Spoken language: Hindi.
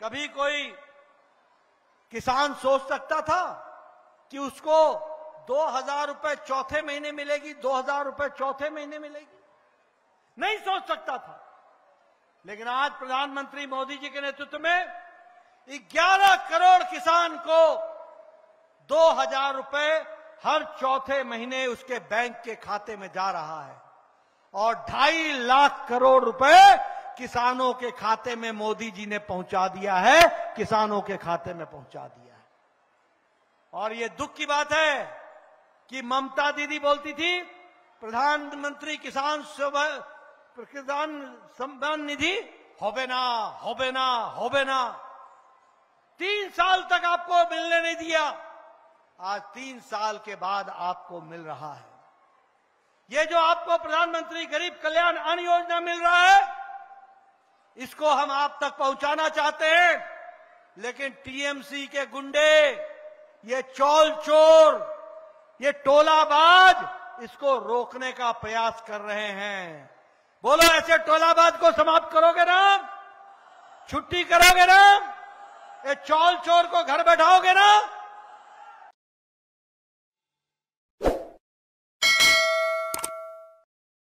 कभी कोई किसान सोच सकता था कि उसको दो हज़ार रुपए चौथे महीने मिलेगी, दो हज़ार रुपए चौथे महीने मिलेगी? नहीं सोच सकता था। लेकिन आज प्रधानमंत्री मोदी जी के नेतृत्व में 11 करोड़ किसान को दो हज़ार रुपए हर चौथे महीने उसके बैंक के खाते में जा रहा है और ढाई लाख करोड़ रुपए किसानों के खाते में मोदी जी ने पहुँचा दिया है, किसानों के खाते में पहुँचा दिया है। और ये दुख की बात है कि ममता दीदी बोलती थी, प्रधानमंत्री किसान किसान सम्मान निधि, होबे ना होबे ना होबे ना। तीन साल तक आपको मिलने नहीं दिया। आज तीन साल के बाद आपको मिल रहा है। ये जो आपको प्रधानमंत्री गरीब कल्याण अन्न योजना मिल रहा है इसको हम आप तक पहुंचाना चाहते हैं, लेकिन टीएमसी के गुंडे, ये चौल चोर, ये टोलाबाज इसको रोकने का प्रयास कर रहे हैं। बोलो, ऐसे टोलाबाज को समाप्त करोगे ना? छुट्टी करोगे ना? ये चौल चोर को घर बैठाओगे ना?